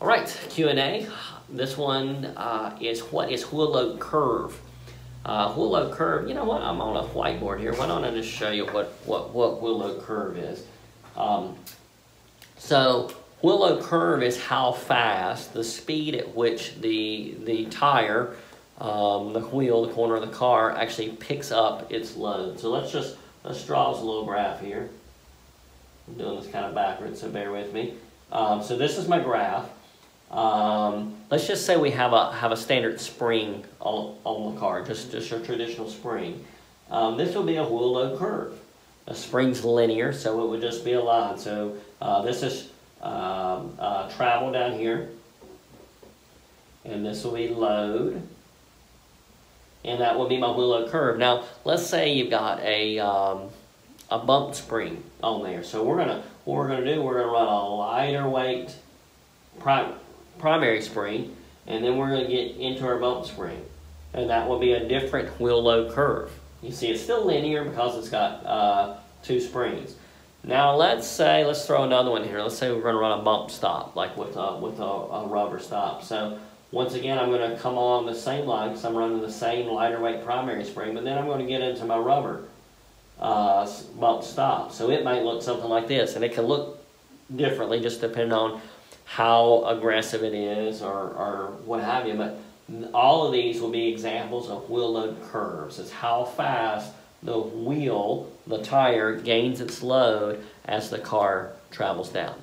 All right, Q&A. This one uh, is what is load curve? Uh, curve, you know what, I'm on a whiteboard here. Why don't I just show you what, what, what wheel curve is. Um, so load curve is how fast, the speed at which the, the tire, um, the wheel, the corner of the car actually picks up its load. So let's just, let's draw a little graph here. I'm doing this kind of backwards, so bear with me. Um, so this is my graph. Um, let's just say we have a have a standard spring on, on the car, just just a traditional spring. Um, this will be a wheel load curve. The spring's linear, so it would just be a line. So uh, this is um, uh, travel down here, and this will be load, and that will be my wheel load curve. Now, let's say you've got a um, a bump spring on there. So we're gonna what we're gonna do, we're gonna run a lighter weight prime primary spring, and then we're going to get into our bump spring. And that will be a different wheel load curve. You see it's still linear because it's got uh, two springs. Now let's say, let's throw another one here. Let's say we're going to run a bump stop, like with a, with a, a rubber stop. So once again, I'm going to come along the same line because I'm running the same lighter weight primary spring, but then I'm going to get into my rubber uh, bump stop. So it might look something like this, and it can look differently just depending on how aggressive it is or, or what have you. But all of these will be examples of wheel load curves. It's how fast the wheel, the tire, gains its load as the car travels down.